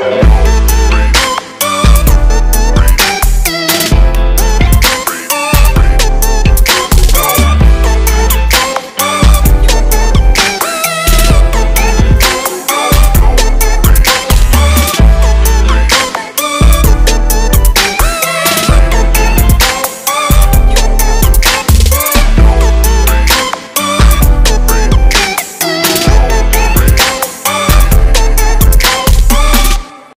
Yeah.